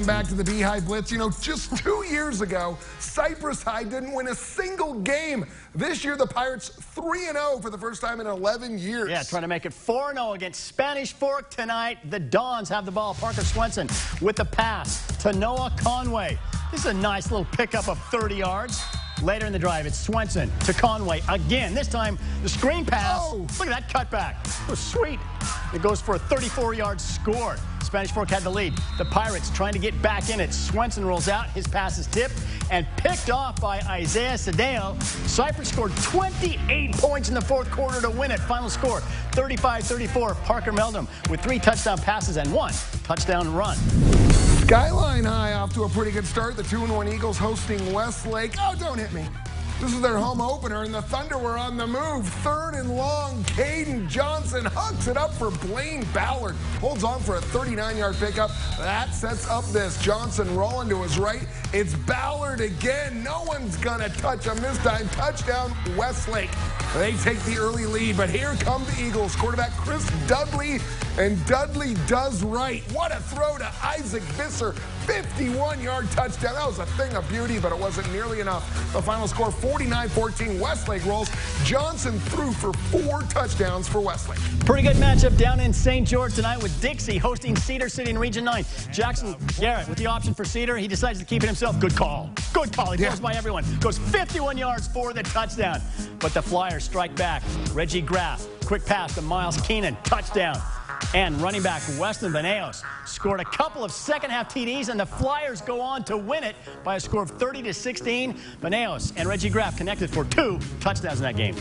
Welcome back to the Beehive Blitz. You know, just two years ago, Cyprus High didn't win a single game. This year, the Pirates 3-0 for the first time in 11 years. Yeah, trying to make it 4-0 against Spanish Fork tonight. The Dons have the ball. Parker Swenson with the pass to Noah Conway. This is a nice little pickup of 30 yards. Later in the drive, it's Swenson to Conway again. This time, the screen pass. Oh. Look at that cutback. Oh, sweet. It goes for a 34-yard score. Spanish Fork had the lead. The Pirates trying to get back in it. Swenson rolls out. His pass is tipped and picked off by Isaiah Sadeo. Cyprus scored 28 points in the fourth quarter to win it. Final score 35-34. Parker Meldrum with three touchdown passes and one touchdown run. Skyline High off to a pretty good start. The 2-1 Eagles hosting Westlake. Oh, don't hit me. This is their home opener, and the Thunder were on the move. Third and long, Caden Johnson hucks it up for Blaine Ballard. Holds on for a 39-yard pickup. That sets up this. Johnson rolling to his right. It's Ballard again. No one's going to touch him this time. Touchdown, Westlake. They take the early lead, but here come the Eagles. Quarterback Chris Dudley, and Dudley does right. What a throw to Isaac Visser. 51-yard touchdown. That was a thing of beauty, but it wasn't nearly enough. The final score, 49-14. Westlake rolls. Johnson threw for four touchdowns for Westlake. Pretty good matchup down in St. George tonight with Dixie hosting Cedar City in Region 9. Jackson Garrett with the option for Cedar. He decides to keep it himself. Good call. Good call. He Yeah. throws by everyone. Goes 51 yards for the touchdown. But the Flyers strike back. Reggie Graff. Quick pass to Miles Keenan. Touchdown. And running back Weston Veneos scored a couple of second half TDs, and the Flyers go on to win it by a score of 30 to 16. Veneos and Reggie Graff connected for two touchdowns in that game.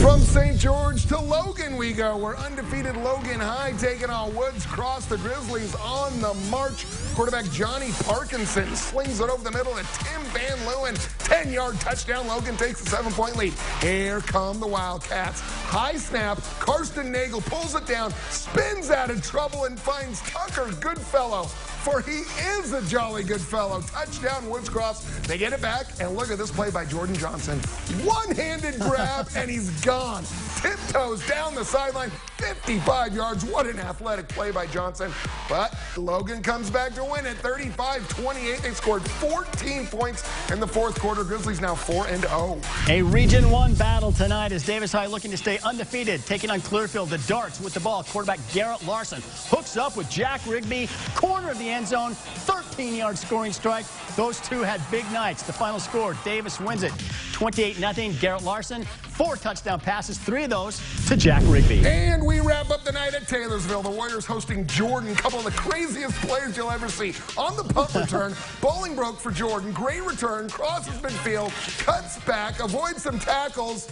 From St. George to Logan we go. We're undefeated Logan High taking on Woods Cross. The Grizzlies on the march. Quarterback Johnny Parkinson slings it over the middle to Tim Van Leeuwen. 10-yard touchdown. Logan takes a seven-point lead. Here come the Wildcats. High snap. Karsten Nagel pulls it down, spins out of trouble, and finds Tucker Goodfellow. For he is a jolly good fellow. Touchdown, Woods Cross. They get it back, and look at this play by Jordan Johnson. One-handed grab, and he's gone. Tiptoes down the sideline, 55 yards. What an athletic play by Johnson. But Logan comes back to win at 35-28. They scored 14 points in the fourth quarter. Grizzlies now 4 and 0. A Region 1 battle tonight as Davis High looking to stay undefeated, taking on Clearfield. The Darts with the ball. Quarterback Garrett Larson hooks up with Jack Rigby, corner of the end zone, 13-yard scoring strike. Those two had big nights. The final score, Davis wins it 28-0. Garrett Larson, four touchdown passes, three of those to Jack Rigby. And we wrap up the night at Taylorsville. The Warriors hosting Jordan. Couple of the craziest plays you'll ever see. On the punt return, Bolingbroke for Jordan. Great return, crosses midfield, cuts back, avoids some tackles.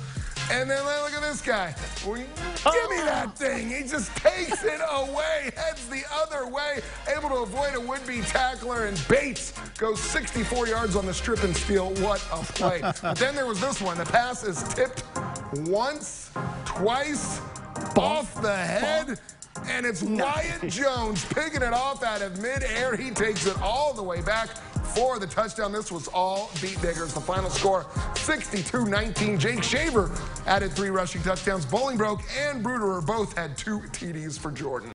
And then look at this guy. Give me that oh. thing. He just takes it away, heads the other way, able to avoid a would-be tackler. And Bates goes 64 yards on the strip and steal. What a play. but then there was this one. The pass is tipped once, twice, off the head. And it's Wyatt Jones picking it off out of midair. He takes it all the way back for the touchdown. This was all Beetdiggers. The final score 62 19. Jake Shaver added three rushing touchdowns. Bolingbroke and Bruderer both had two TDs for Jordan.